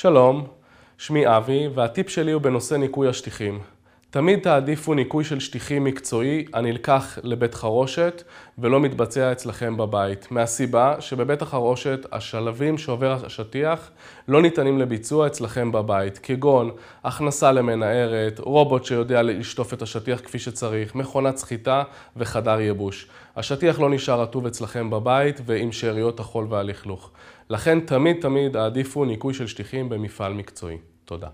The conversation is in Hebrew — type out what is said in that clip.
שלום, שמי אבי, והטיפ שלי הוא בנושא ניקוי השטיחים. תמיד תעדיפו ניקוי של שטיחים מקצועי הנלקח לבית חרושת ולא מתבצע אצלכם בבית. מהסיבה שבבית החרושת השלבים שעובר השטיח לא ניתנים לביצוע אצלכם בבית, כגון הכנסה למנערת, רובוט שיודע לשטוף את השטיח כפי שצריך, מכונת סחיטה וחדר ייבוש. השטיח לא נשאר רטוב אצלכם בבית ועם שאריות החול והלכלוך. לכן תמיד תמיד העדיפו ניקוי של שטיחים במפעל מקצועי. תודה.